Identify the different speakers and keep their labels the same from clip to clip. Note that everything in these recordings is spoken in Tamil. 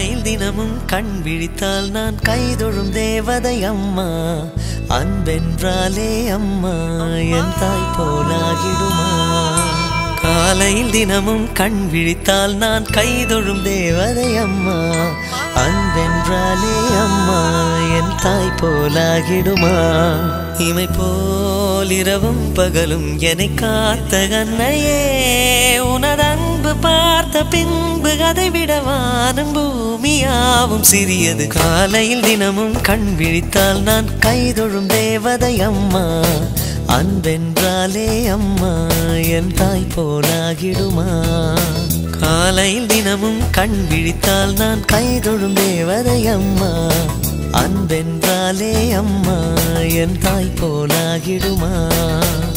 Speaker 1: காலையில் தினமும் கண் விழித்தால் நான் கைதொழும் தேவதை அம்மா. அன்பென்றாலே அம்மா என் தாய் போலாகிடுமா. காலையில் தினமும் கண் விழித்தால் நான் கைதொழும் தேவதை அம்மா. அன்பென்றாலே அம்மா என் தாய் போலாகிடுமா. இமை போல் இரவும் பகலும் என்னை காத்த கண்ணையே உனதா அன்பு பார்த்த பின்பு அதை விட வானம் பூமியாவும் சிறியது. காலையில் தினமும் கண் விழித்தால் நான் கைதொழும் தேவதை அம்மா. அன்பென்றாலே அம்மா என் தாய் போலாகிடுமா. காலையில் தினமும் கண் விழித்தால் நான் கைதொழும் தேவதை அம்மா. அன்பென்றாலே அம்மா என் தாய் போலாகிடுமா?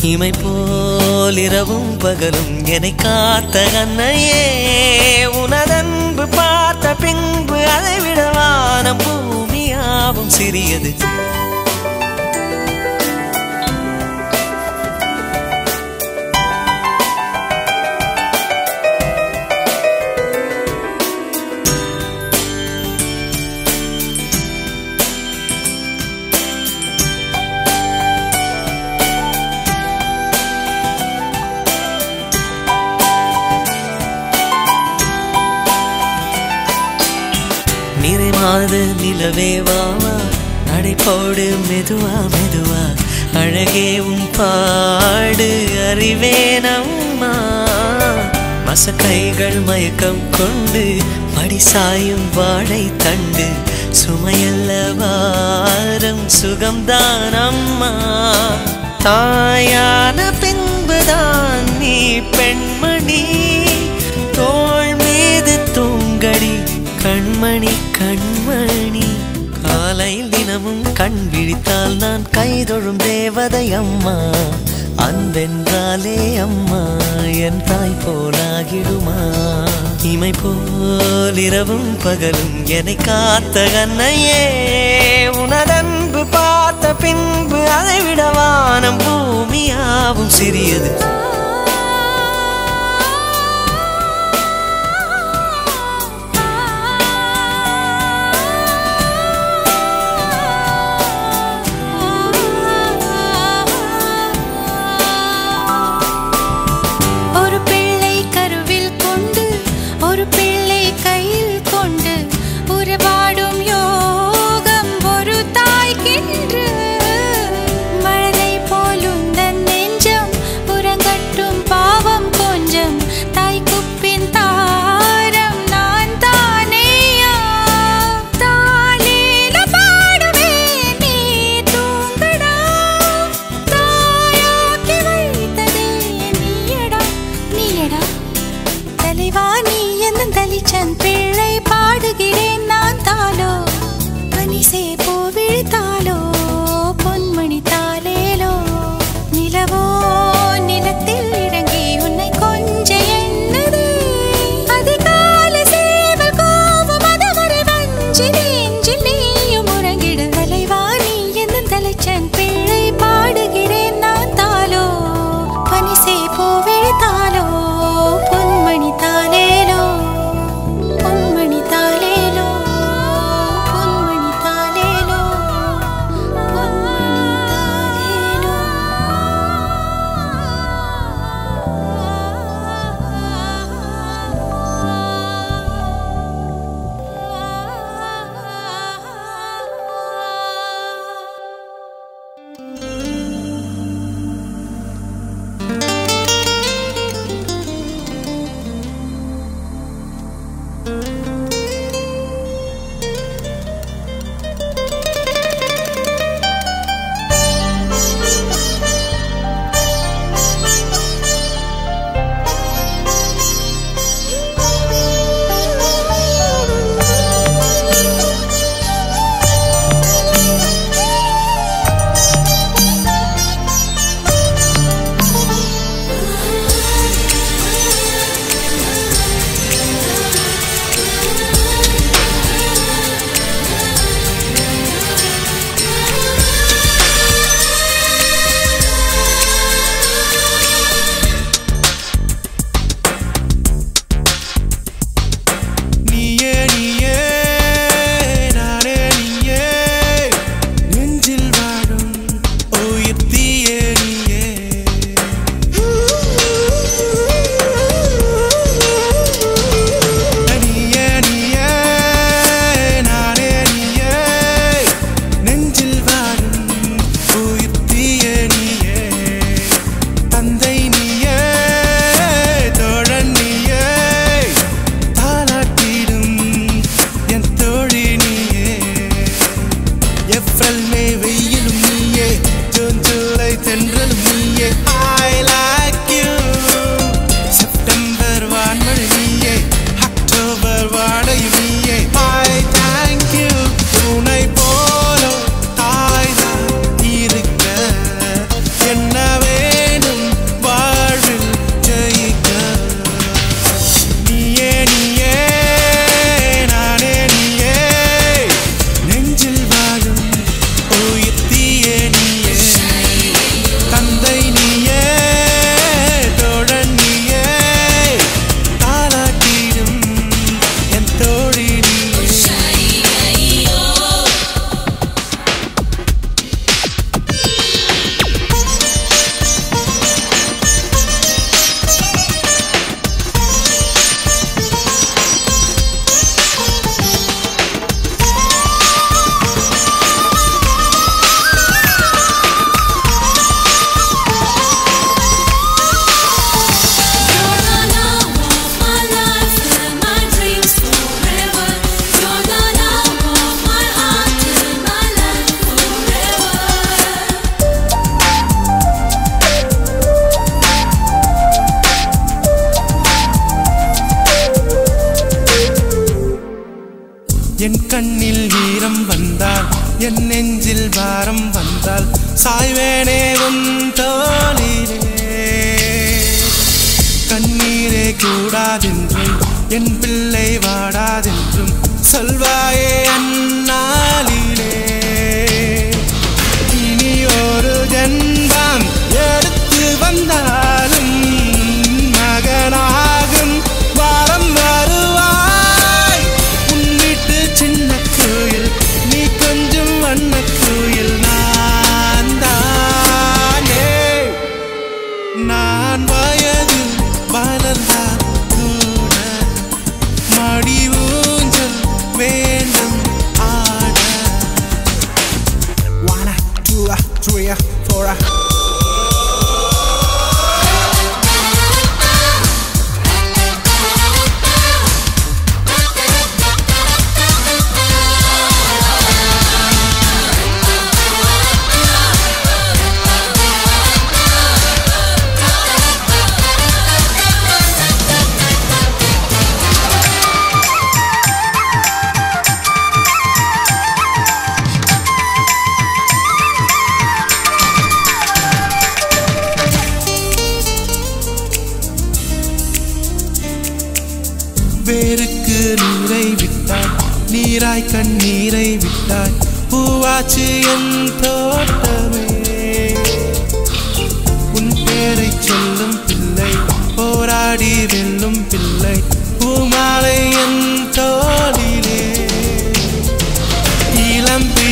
Speaker 1: இமை போல் இரவும் பகலும் என்னை காத்த கண்ணையே உனதன்பு பார்த்த பின்பு அதை விட வானம் பூமியாவும் சிறியது. நிறைமாத நிலவே வாவா நடைபோடு மெதுவா மெதுவா. அழகே உன் பாடு அறிவேனம்மா மசக்கைகள் மயக்கம் கொண்டு படிசாயும் வாழை தண்டு. சுமையல்ல வாரம் சுகம்தான் அம்மா. தாயான பின்புதான் நீ பெண்மணி. கண்மணி. காலையில் தினமும் கண் விழித்தால் நான் கைதொழும் தேவதை அம்மா. அன்பென்றாலே அம்மா என் தாய் போலாகிடுமா இமை போல் இரவும் பகலும் என்னை காத்த கண்ணையே. உனதன்பு பார்த்த பின்பு அதை விட வானம் பூமியாவும் சிறியது.
Speaker 2: கூடாதென்றும் என் பிள்ளை வாடாதென்றும் சொல்வாயே அண்ணா.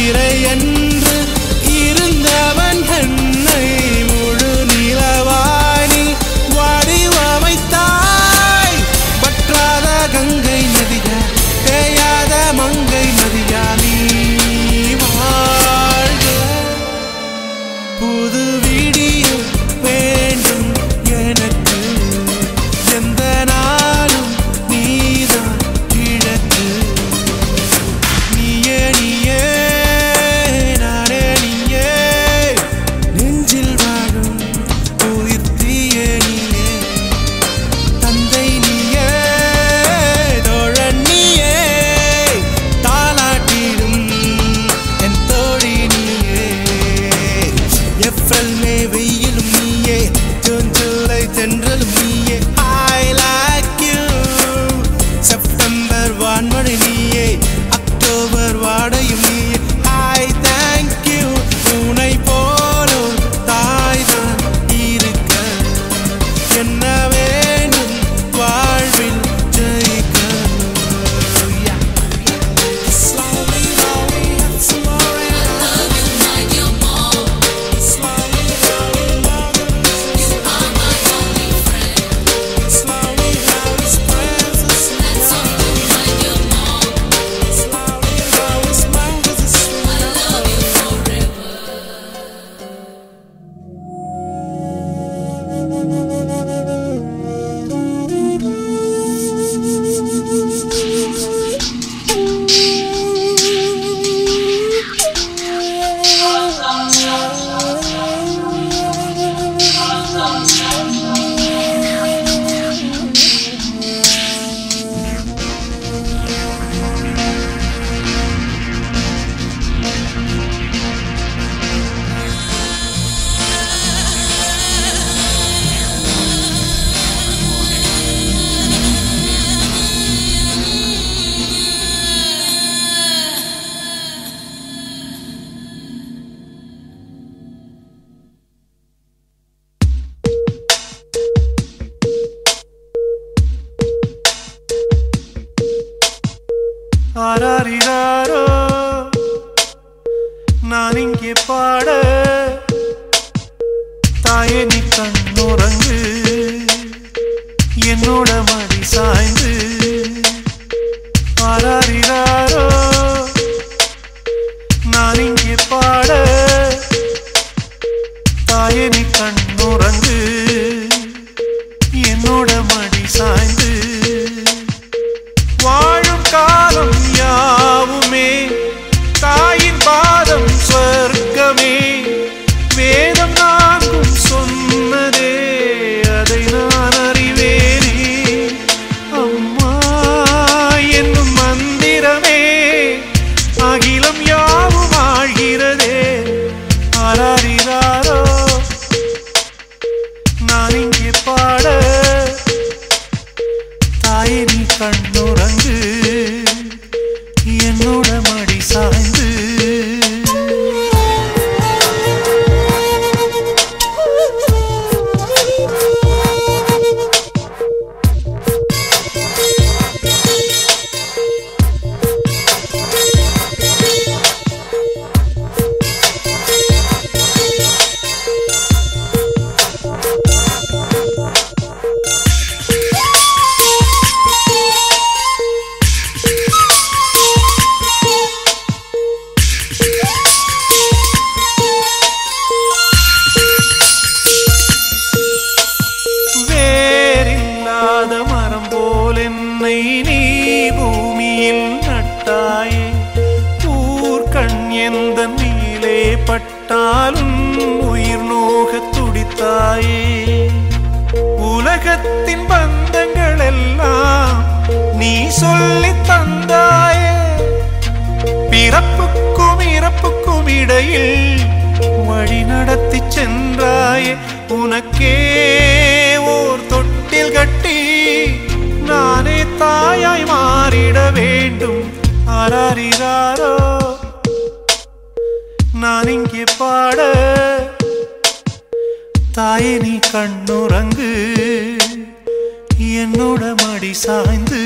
Speaker 2: ഇറയൻ فاللي بي
Speaker 3: ஆராரிராரோ நான் இங்கே பாட தாயே நீ நடத்தி சென்றாயே உனக்கே ஓர் தொட்டில் கட்டி நானே தாயாய் மாறிட வேண்டும். அலறிறாரோ நான் இங்கே பாட தாயே நீ கண்ணுறங்கு என்னோட மடி சாய்ந்து.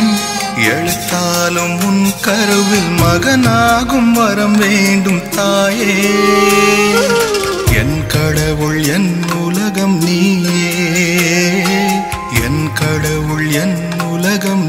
Speaker 4: வேண்டும் எழுத்தாலும் உன் கருவில் மகனாகும் வரம் வேண்டும் தாயே. என் கடவுள் என் உலகம் நீயே. என் கடவுள் என் உலகம்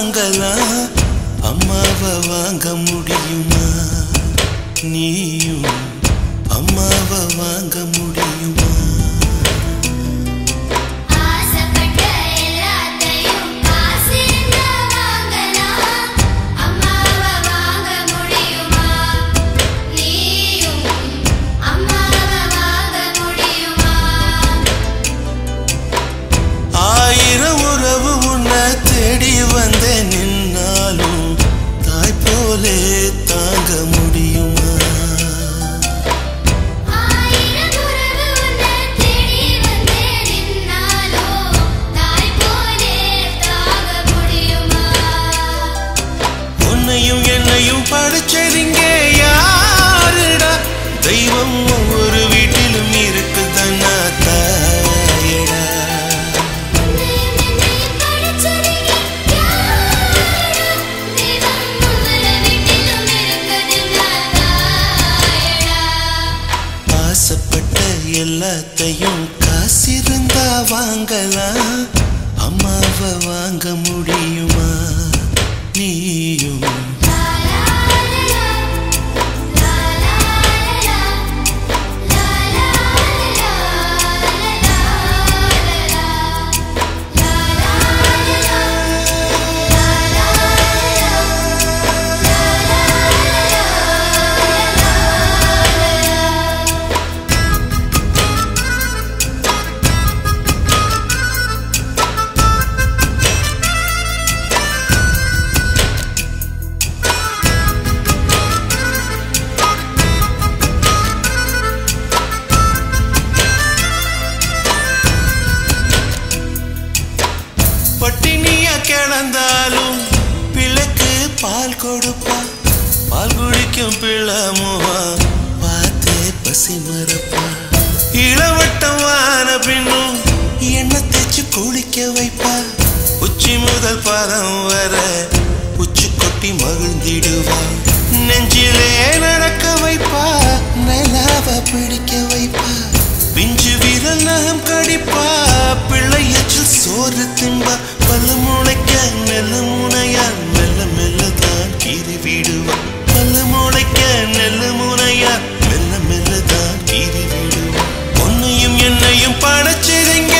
Speaker 5: மங்களம் you பசி மறப்பா. இளவட்டமான பின்னும் என்ன தேச்சு குளிக்க வைப்பா. உச்சி முதல் பாதம் வர உச்சி கொட்டி மகிழ்ந்திடுவா. நெஞ்சிலே நடக்க வைப்பா நிலாவ பிடிக்க வைப்பா. பிஞ்சு விரல் நகம் கடிப்பா பிள்ளை எச்சில் சோறு திம்பா பல்லு முளைக்க நெல்ல முனையா மெல்ல மெல்ல தான் கீறி விடுவா பல்லு முளைக்க நெல்ல முனையா மெல்ல மெல்லதான் கீறி விடும் உன்னையும் என்னையும் படைச்சதுங்க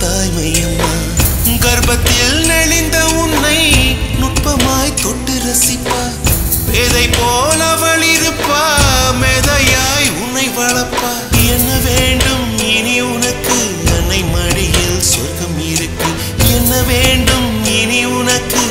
Speaker 5: தாய்மையம்மா. கர்ப்பத்தில் நெளிந்த உன்னை நுட்பமாய் தொட்டு ரசிப்பா. பேதை போல அவள் இருப்பா மேதையாய் உன்னை வளர்ப்பா. என்ன வேண்டும்? இனி உனக்கு அன்னை மடியில் சொர்க்கம் இருக்கு. என்ன வேண்டும்? இனி உனக்கு